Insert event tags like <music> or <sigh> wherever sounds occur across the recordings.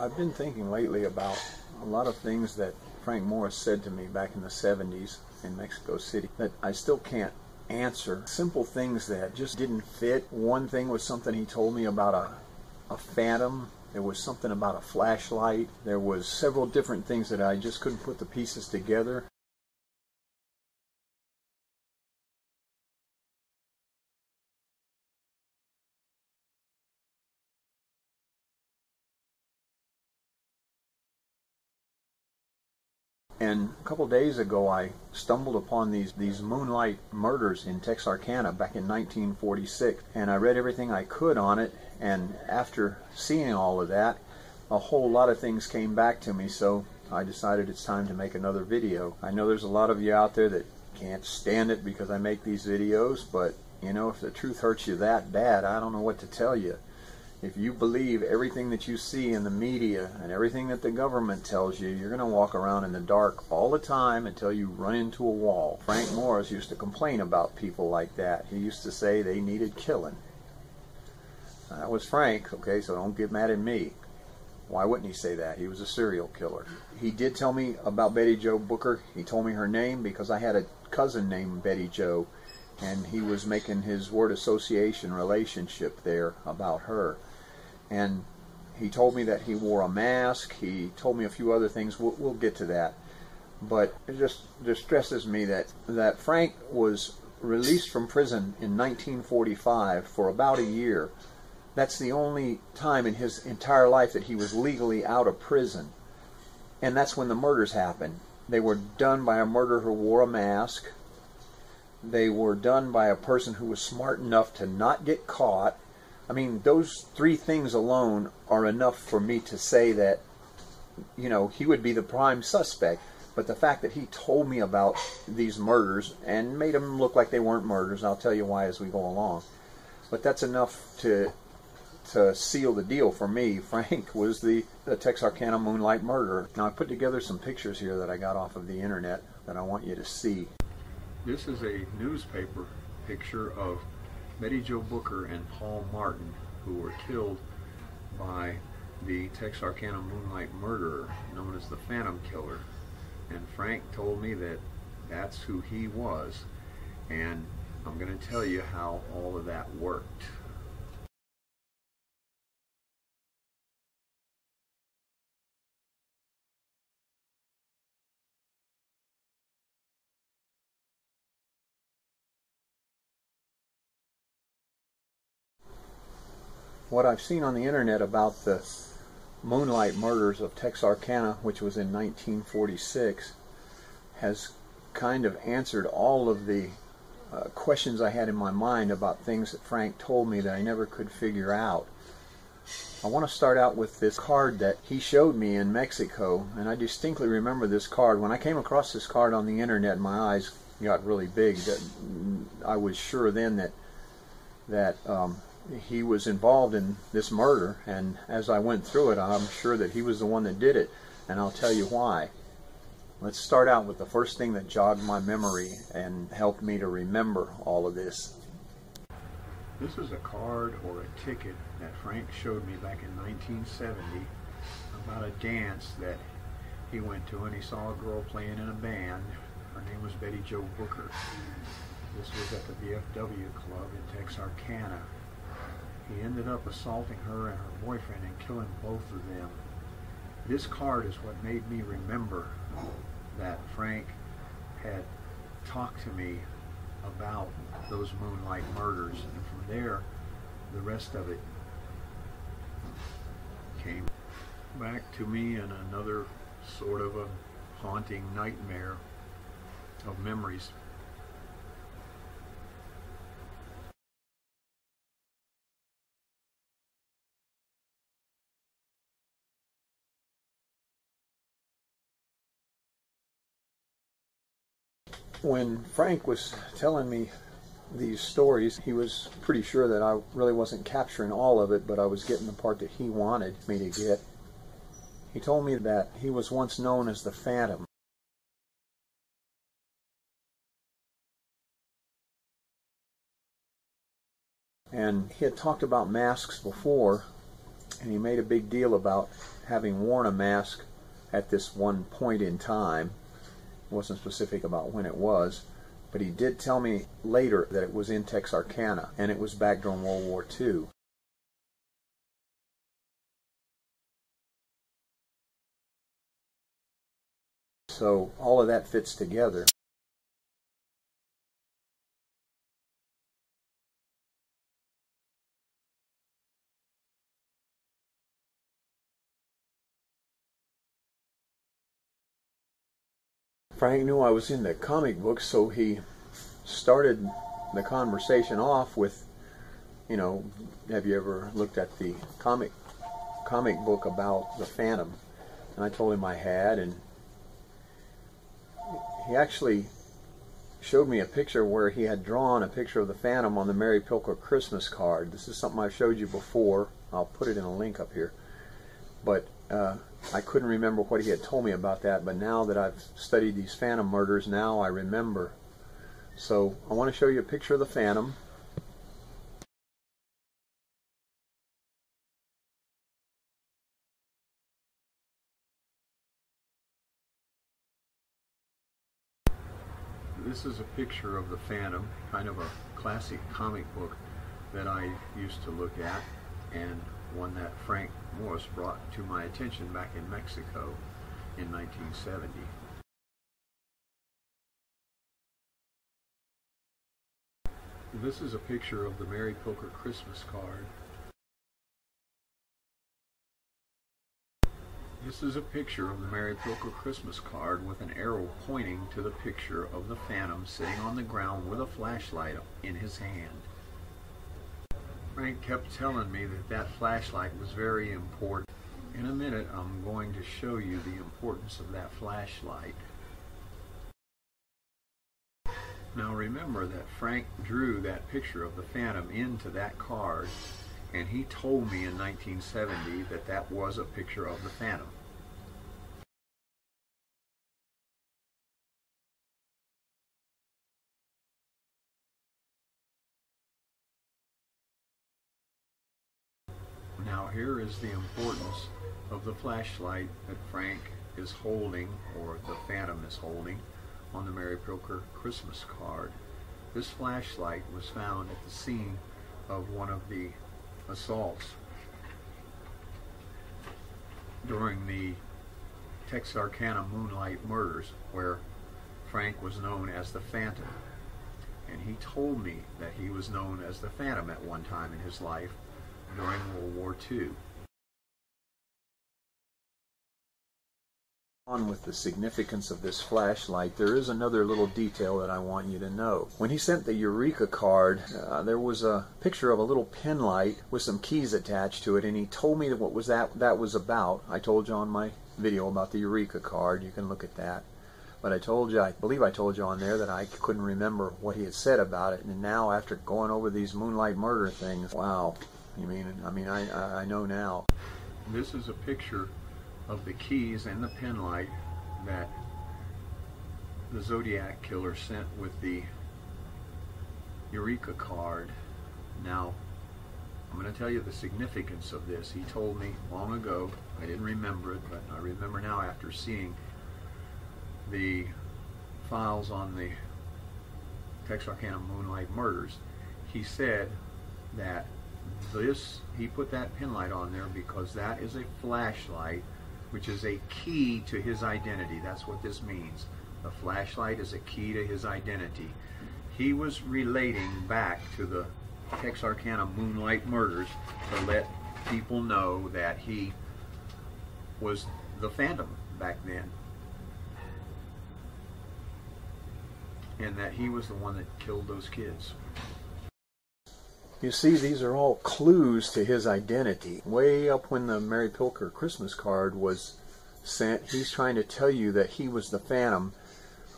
I've been thinking lately about a lot of things that Frank Morris said to me back in the 70s in Mexico City that I still can't answer. Simple things that just didn't fit. One thing was something he told me about a, a phantom. There was something about a flashlight. There was several different things that I just couldn't put the pieces together. And a couple days ago, I stumbled upon these, these moonlight murders in Texarkana back in 1946. And I read everything I could on it. And after seeing all of that, a whole lot of things came back to me. So I decided it's time to make another video. I know there's a lot of you out there that can't stand it because I make these videos. But, you know, if the truth hurts you that bad, I don't know what to tell you if you believe everything that you see in the media and everything that the government tells you, you're going to walk around in the dark all the time until you run into a wall. Frank Morris used to complain about people like that. He used to say they needed killing. That was Frank, okay, so don't get mad at me. Why wouldn't he say that? He was a serial killer. He did tell me about Betty Jo Booker. He told me her name because I had a cousin named Betty Jo, and he was making his word association relationship there about her and he told me that he wore a mask. He told me a few other things. We'll, we'll get to that. But it just distresses me that, that Frank was released from prison in 1945 for about a year. That's the only time in his entire life that he was legally out of prison. And that's when the murders happened. They were done by a murderer who wore a mask. They were done by a person who was smart enough to not get caught I mean, those three things alone are enough for me to say that, you know, he would be the prime suspect. But the fact that he told me about these murders and made them look like they weren't murders, I'll tell you why as we go along. But that's enough to to seal the deal for me. <laughs> Frank was the, the Texarkana Moonlight Murderer. Now I put together some pictures here that I got off of the internet that I want you to see. This is a newspaper picture of Betty Jo Booker and Paul Martin, who were killed by the Texarkana Moonlight Murderer, known as the Phantom Killer. And Frank told me that that's who he was. And I'm going to tell you how all of that worked. What I've seen on the internet about the Moonlight Murders of Texarkana, which was in 1946, has kind of answered all of the uh, questions I had in my mind about things that Frank told me that I never could figure out. I want to start out with this card that he showed me in Mexico, and I distinctly remember this card. When I came across this card on the internet, my eyes got really big. I was sure then that that um, he was involved in this murder, and as I went through it, I'm sure that he was the one that did it, and I'll tell you why. Let's start out with the first thing that jogged my memory and helped me to remember all of this. This is a card or a ticket that Frank showed me back in 1970 about a dance that he went to and he saw a girl playing in a band. Her name was Betty Jo Booker. This was at the VFW Club in Texarkana. He ended up assaulting her and her boyfriend and killing both of them. This card is what made me remember that Frank had talked to me about those moonlight murders. And from there, the rest of it came back to me in another sort of a haunting nightmare of memories. When Frank was telling me these stories, he was pretty sure that I really wasn't capturing all of it, but I was getting the part that he wanted me to get. He told me that he was once known as the Phantom. And he had talked about masks before, and he made a big deal about having worn a mask at this one point in time. Wasn't specific about when it was, but he did tell me later that it was in Texarkana, and it was back during World War II. So all of that fits together. Frank knew I was into comic books, so he started the conversation off with, you know, have you ever looked at the comic comic book about the Phantom? And I told him I had, and he actually showed me a picture where he had drawn a picture of the Phantom on the Mary Pilker Christmas card. This is something I've showed you before. I'll put it in a link up here. But uh, I couldn't remember what he had told me about that, but now that I've studied these Phantom murders, now I remember. So I want to show you a picture of the Phantom. This is a picture of the Phantom, kind of a classic comic book that I used to look at, and one that Frank Morris brought to my attention back in Mexico in 1970. This is a picture of the Mary Pilker Christmas card. This is a picture of the Mary Pilker Christmas card with an arrow pointing to the picture of the Phantom sitting on the ground with a flashlight in his hand. Frank kept telling me that that flashlight was very important. In a minute, I'm going to show you the importance of that flashlight. Now remember that Frank drew that picture of the Phantom into that card, and he told me in 1970 that that was a picture of the Phantom. Is the importance of the flashlight that Frank is holding, or the Phantom is holding, on the Mary Pilker Christmas card. This flashlight was found at the scene of one of the assaults during the Texarkana Moonlight murders, where Frank was known as the Phantom. And he told me that he was known as the Phantom at one time in his life during World War II. On with the significance of this flashlight, there is another little detail that I want you to know. When he sent the Eureka card, uh, there was a picture of a little pen light with some keys attached to it, and he told me what was that that was about. I told you on my video about the Eureka card. You can look at that. But I told you, I believe I told you on there that I couldn't remember what he had said about it. And now, after going over these moonlight murder things, wow, you mean, I mean, I, I know now. This is a picture of the keys and the pen light that the Zodiac killer sent with the Eureka card. Now, I'm going to tell you the significance of this. He told me long ago, I didn't remember it, but I remember now after seeing the files on the Texarkana Moonlight murders, he said that this, he put that pin light on there because that is a flashlight, which is a key to his identity. That's what this means. The flashlight is a key to his identity. He was relating back to the Texarkana Moonlight murders to let people know that he was the Phantom back then. And that he was the one that killed those kids. You see, these are all clues to his identity. Way up when the Mary Pilker Christmas card was sent, he's trying to tell you that he was the Phantom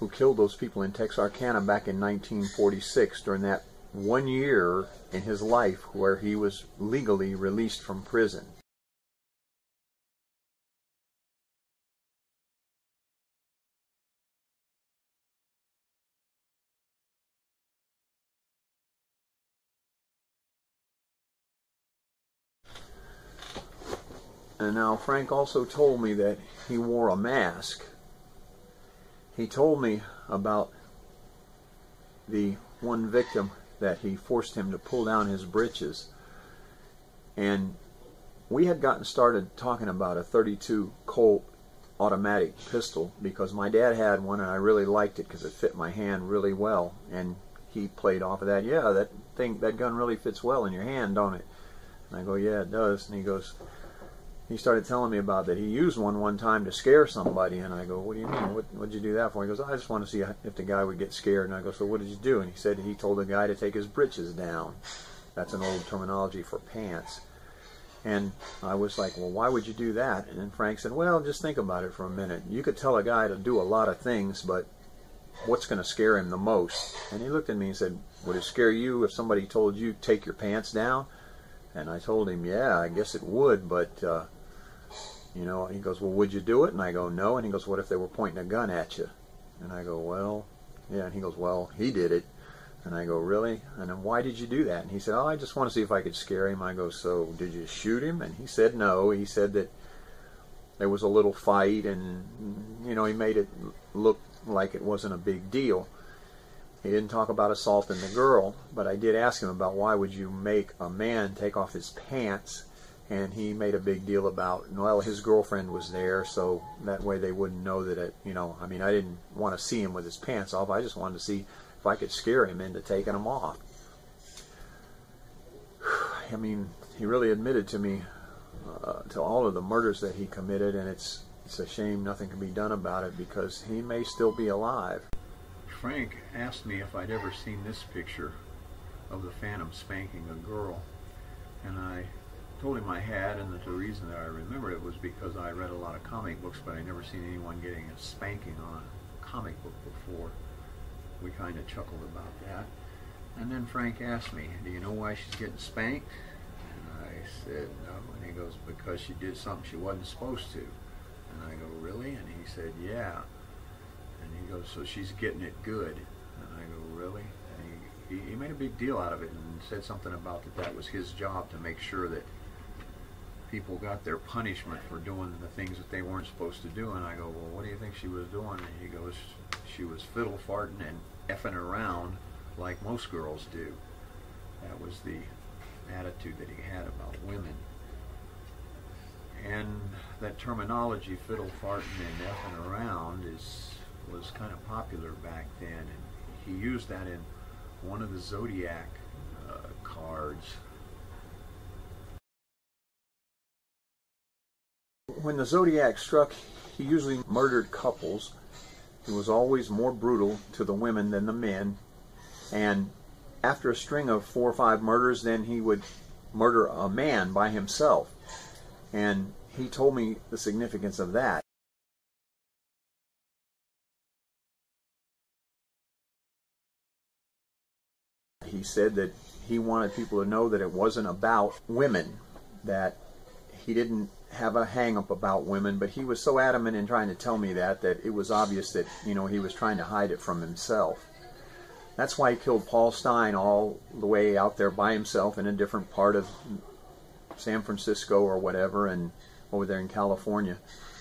who killed those people in Texarkana back in 1946 during that one year in his life where he was legally released from prison. And now Frank also told me that he wore a mask. He told me about the one victim that he forced him to pull down his breeches. And we had gotten started talking about a 32 Colt automatic pistol because my dad had one and I really liked it because it fit my hand really well. And he played off of that. Yeah, that thing, that gun really fits well in your hand, don't it? And I go, yeah, it does. And he goes, he started telling me about that. He used one one time to scare somebody, and I go, "What do you mean? What did you do that for?" He goes, "I just want to see if the guy would get scared." And I go, "So what did you do?" And he said he told the guy to take his britches down. That's an old terminology for pants. And I was like, "Well, why would you do that?" And then Frank said, "Well, just think about it for a minute. You could tell a guy to do a lot of things, but what's going to scare him the most?" And he looked at me and said, "Would it scare you if somebody told you take your pants down?" And I told him, "Yeah, I guess it would, but." Uh, you know, he goes, well, would you do it? And I go, no. And he goes, what if they were pointing a gun at you? And I go, well, yeah. And he goes, well, he did it. And I go, really? And then why did you do that? And he said, oh, I just want to see if I could scare him. I go, so did you shoot him? And he said, no. He said that there was a little fight and, you know, he made it look like it wasn't a big deal. He didn't talk about assaulting the girl, but I did ask him about why would you make a man take off his pants and he made a big deal about well his girlfriend was there so that way they wouldn't know that it you know I mean I didn't want to see him with his pants off. I just wanted to see if I could scare him into taking them off. <sighs> I mean he really admitted to me uh, to all of the murders that he committed and it's it's a shame nothing can be done about it because he may still be alive. Frank asked me if I'd ever seen this picture of the Phantom spanking a girl and I told him I had, and that the reason that I remembered it was because I read a lot of comic books, but I never seen anyone getting a spanking on a comic book before. We kind of chuckled about that. And then Frank asked me, do you know why she's getting spanked? And I said, no. And he goes, because she did something she wasn't supposed to. And I go, really? And he said, yeah. And he goes, so she's getting it good. And I go, really? And he, he, he made a big deal out of it and said something about that that was his job to make sure that people got their punishment for doing the things that they weren't supposed to do. And I go, well, what do you think she was doing? And he goes, she was fiddle farting and effing around like most girls do. That was the attitude that he had about women. And that terminology, fiddle farting and effing around, is was kind of popular back then. And he used that in one of the zodiac uh, cards When the Zodiac struck, he usually murdered couples. He was always more brutal to the women than the men. And after a string of four or five murders, then he would murder a man by himself. And he told me the significance of that. He said that he wanted people to know that it wasn't about women, that he didn't have a hang up about women, but he was so adamant in trying to tell me that that it was obvious that, you know, he was trying to hide it from himself. That's why he killed Paul Stine all the way out there by himself in a different part of San Francisco or whatever and over there in California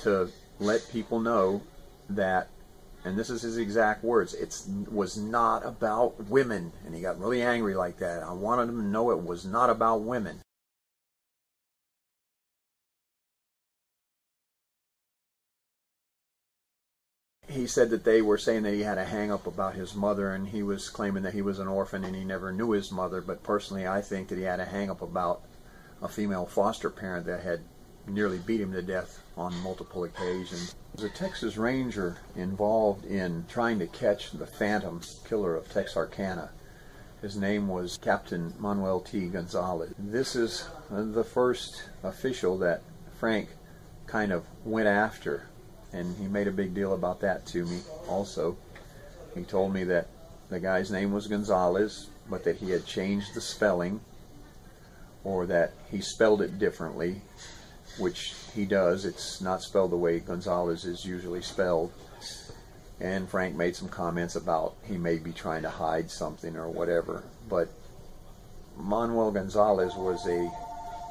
to let people know that and this is his exact words it was not about women. And he got really angry like that. I wanted him to know it was not about women he said that they were saying that he had a hang up about his mother and he was claiming that he was an orphan and he never knew his mother but personally I think that he had a hang up about a female foster parent that had nearly beat him to death on multiple occasions. There's a Texas Ranger involved in trying to catch the phantom killer of Texarkana. His name was Captain Manuel T. Gonzaullas. This is the first official that Frank kind of went after and he made a big deal about that to me also. He told me that the guy's name was Gonzalez, but that he had changed the spelling, or that he spelled it differently, which he does. It's not spelled the way Gonzalez is usually spelled. And Frank made some comments about he may be trying to hide something or whatever. But Manuel Gonzaullas was a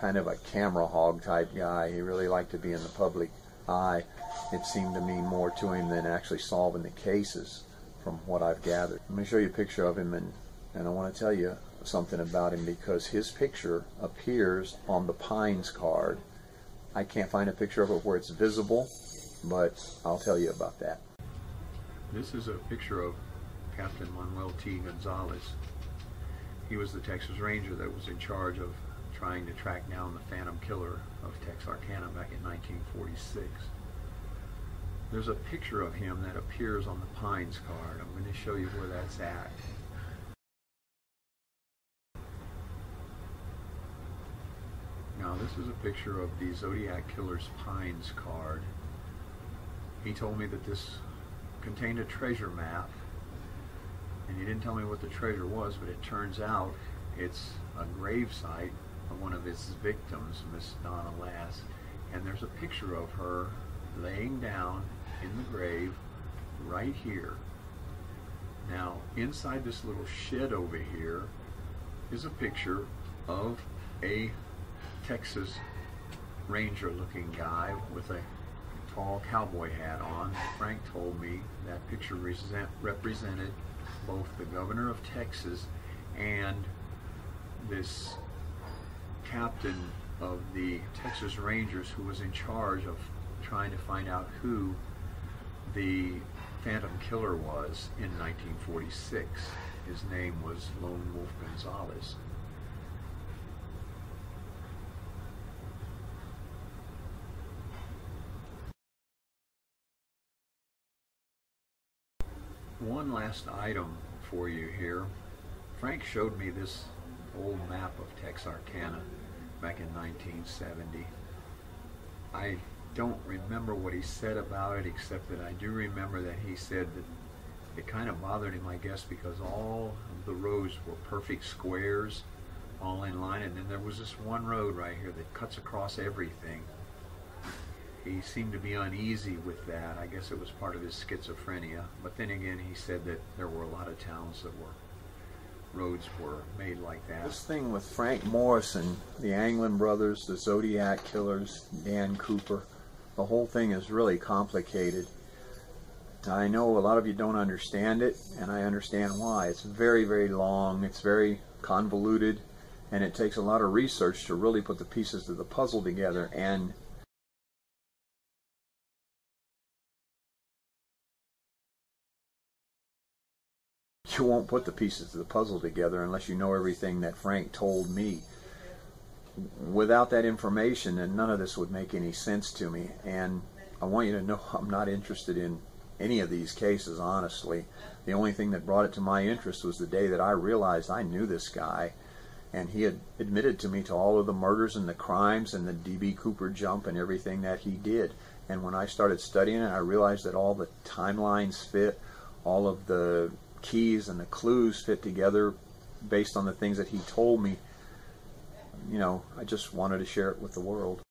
kind of a camera hog type guy. He really liked to be in the public eye. It seemed to mean more to him than actually solving the cases from what I've gathered. Let me show you a picture of him and, and I want to tell you something about him because his picture appears on the Pines card. I can't find a picture of it where it's visible, but I'll tell you about that. This is a picture of Captain Manuel T. Gonzaullas. He was the Texas Ranger that was in charge of trying to track down the Phantom Killer of Texarkana back in 1946. There's a picture of him that appears on the Pines card. I'm going to show you where that's at. Now this is a picture of the Zodiac Killer's Pines card. He told me that this contained a treasure map and he didn't tell me what the treasure was but it turns out it's a grave site of one of his victims, Miss Donna Lass, and there's a picture of her laying down in the grave right here. Now inside this little shed over here is a picture of a Texas Ranger looking guy with a tall cowboy hat on. Frank told me that picture represented both the governor of Texas and this captain of the Texas Rangers who was in charge of trying to find out who the Phantom Killer was in 1946. His name was Lone Wolf Gonzaullas. One last item for you here. Frank showed me this old map of Texarkana back in 1970. I don't remember what he said about it except that I do remember that he said that it kind of bothered him I guess because all of the roads were perfect squares all in line and then there was this one road right here that cuts across everything. He seemed to be uneasy with that. I guess it was part of his schizophrenia. But then again, he said that there were a lot of towns that were roads were made like that. This thing with Frank Morrison, the Anglin brothers, the Zodiac killers, Dan Cooper, the whole thing is really complicated. I know a lot of you don't understand it, and I understand why. It's very, very long, it's very convoluted, and it takes a lot of research to really put the pieces of the puzzle together. And you won't put the pieces of the puzzle together unless you know everything that Frank told me. Without that information, then none of this would make any sense to me. And I want you to know I'm not interested in any of these cases, honestly. The only thing that brought it to my interest was the day that I realized I knew this guy. And he had admitted to me to all of the murders and the crimes and the D.B. Cooper jump and everything that he did. And when I started studying it, I realized that all the timelines fit, all of the keys and the clues fit together based on the things that he told me. You know, I just wanted to share it with the world.